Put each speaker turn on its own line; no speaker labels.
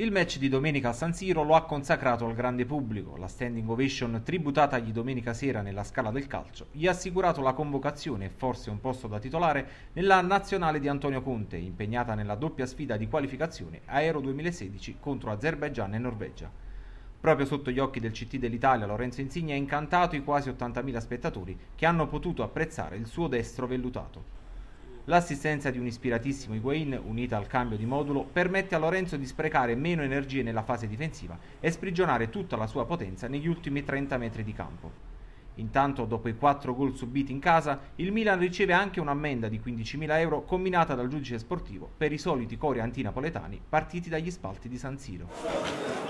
Il match di domenica a San Siro lo ha consacrato al grande pubblico. La standing ovation tributatagli domenica sera nella scala del calcio gli ha assicurato la convocazione e forse un posto da titolare nella nazionale di Antonio Conte, impegnata nella doppia sfida di qualificazione Aero 2016 contro Azerbaijan e Norvegia. Proprio sotto gli occhi del CT dell'Italia, Lorenzo Insigne ha incantato i quasi 80.000 spettatori che hanno potuto apprezzare il suo destro vellutato. L'assistenza di un ispiratissimo Higuain, unita al cambio di modulo, permette a Lorenzo di sprecare meno energie nella fase difensiva e sprigionare tutta la sua potenza negli ultimi 30 metri di campo. Intanto, dopo i 4 gol subiti in casa, il Milan riceve anche un'ammenda di 15.000 euro combinata dal giudice sportivo per i soliti cori antinapoletani partiti dagli spalti di San Siro.